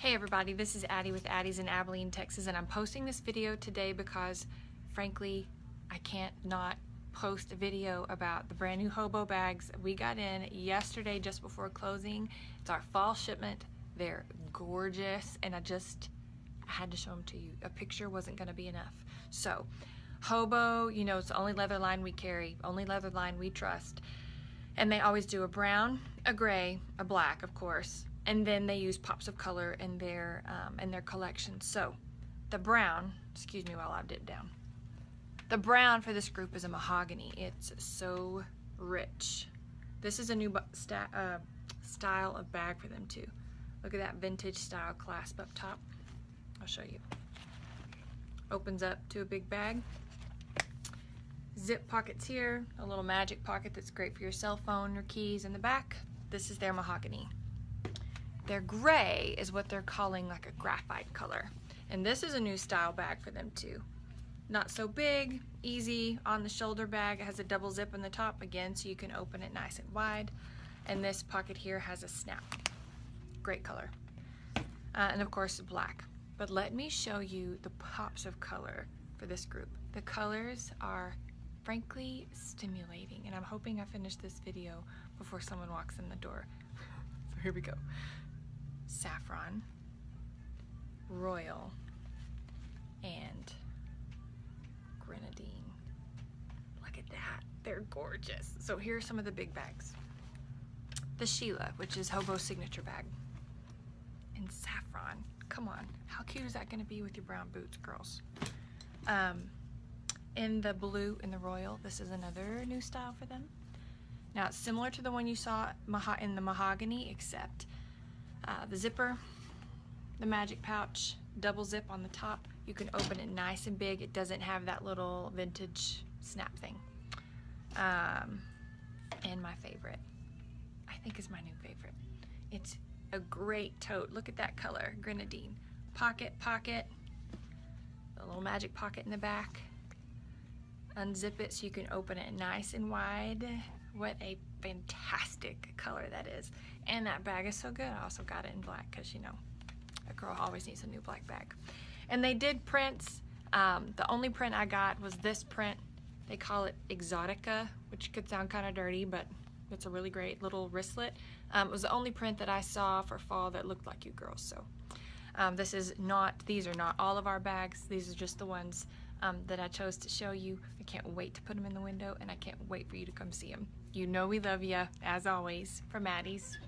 Hey everybody, this is Addie with Addie's in Abilene, Texas, and I'm posting this video today because, frankly, I can't not post a video about the brand new hobo bags we got in yesterday just before closing. It's our fall shipment. They're gorgeous, and I just I had to show them to you. A picture wasn't going to be enough. So, hobo, you know, it's the only leather line we carry, only leather line we trust. And they always do a brown, a gray, a black, of course, and then they use pops of color in their um, in their collection. So the brown, excuse me while I dip down. The brown for this group is a mahogany. It's so rich. This is a new uh, style of bag for them too. Look at that vintage style clasp up top. I'll show you. Opens up to a big bag. Zip pockets here, a little magic pocket that's great for your cell phone your keys in the back. This is their mahogany. Their gray is what they're calling like a graphite color. And this is a new style bag for them too. Not so big, easy on the shoulder bag. It has a double zip on the top again so you can open it nice and wide. And this pocket here has a snap. Great color. Uh, and of course black. But let me show you the pops of color for this group. The colors are frankly stimulating and I'm hoping I finish this video before someone walks in the door. so here we go saffron, royal, and grenadine. Look at that. They're gorgeous. So here are some of the big bags. The Sheila, which is Hobo signature bag. And saffron. Come on. How cute is that going to be with your brown boots, girls? Um, in the blue in the royal, this is another new style for them. Now it's similar to the one you saw in the mahogany, except uh, the zipper, the magic pouch, double zip on the top. You can open it nice and big. It doesn't have that little vintage snap thing. Um, and my favorite, I think is my new favorite. It's a great tote. Look at that color, grenadine. Pocket, pocket, a little magic pocket in the back. Unzip it so you can open it nice and wide. What a fantastic color that is. And that bag is so good. I also got it in black because, you know, a girl always needs a new black bag. And they did prints. Um, the only print I got was this print. They call it Exotica, which could sound kind of dirty, but it's a really great little wristlet. Um, it was the only print that I saw for fall that looked like you girls. So um, this is not, these are not all of our bags. These are just the ones um, that I chose to show you. I can't wait to put them in the window and I can't wait for you to come see them. You know we love you, as always, from Addie's.